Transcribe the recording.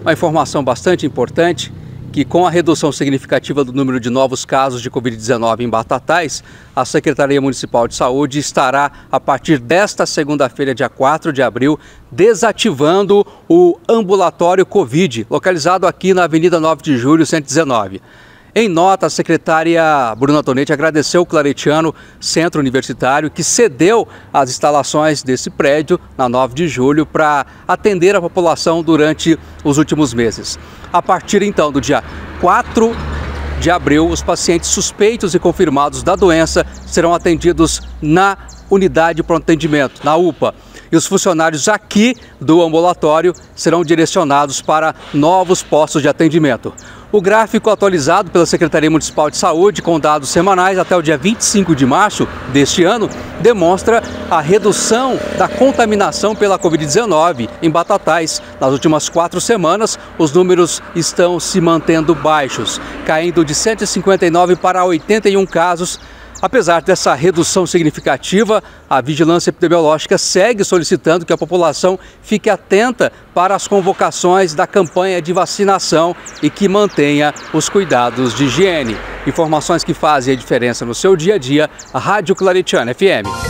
Uma informação bastante importante que com a redução significativa do número de novos casos de Covid-19 em Batatais, a Secretaria Municipal de Saúde estará, a partir desta segunda-feira, dia 4 de abril, desativando o ambulatório Covid, localizado aqui na Avenida 9 de Julho, 119. Em nota, a secretária Bruna Tonetti agradeceu o Claretiano Centro Universitário, que cedeu as instalações desse prédio na 9 de julho para atender a população durante os últimos meses. A partir então do dia 4 de abril, os pacientes suspeitos e confirmados da doença serão atendidos na unidade de pronto atendimento, na UPA. E os funcionários aqui do ambulatório serão direcionados para novos postos de atendimento. O gráfico atualizado pela Secretaria Municipal de Saúde, com dados semanais até o dia 25 de março deste ano, demonstra a redução da contaminação pela Covid-19 em Batatais. Nas últimas quatro semanas, os números estão se mantendo baixos, caindo de 159 para 81 casos Apesar dessa redução significativa, a vigilância epidemiológica segue solicitando que a população fique atenta para as convocações da campanha de vacinação e que mantenha os cuidados de higiene. Informações que fazem a diferença no seu dia a dia, a Rádio Claretiana FM.